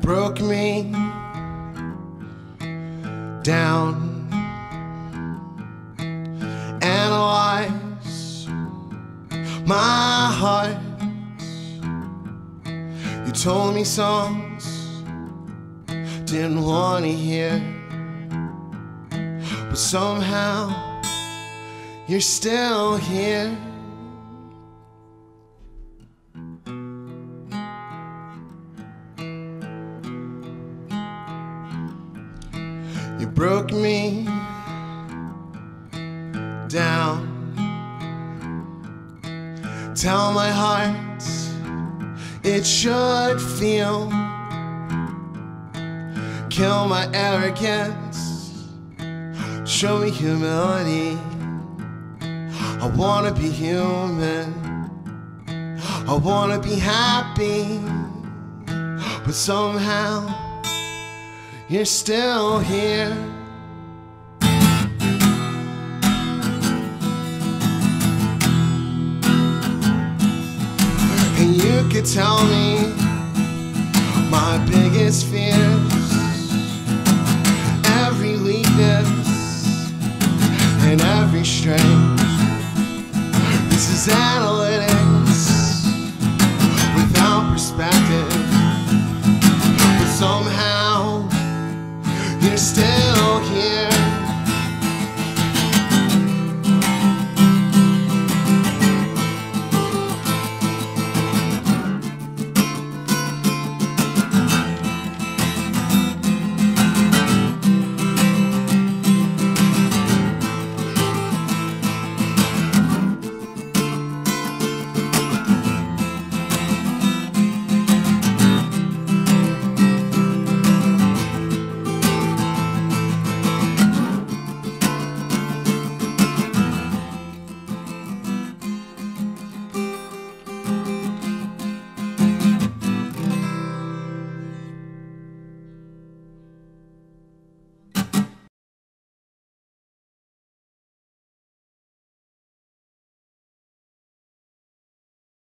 broke me down. Analyze my heart. You told me songs didn't want to hear, but somehow you're still here. You broke me down. Tell my heart it should feel. Kill my arrogance. Show me humility. I wanna be human. I wanna be happy. But somehow you're still here. And you could tell me my biggest fears, every weakness, and every strength. This is analytics without perspective. wasted.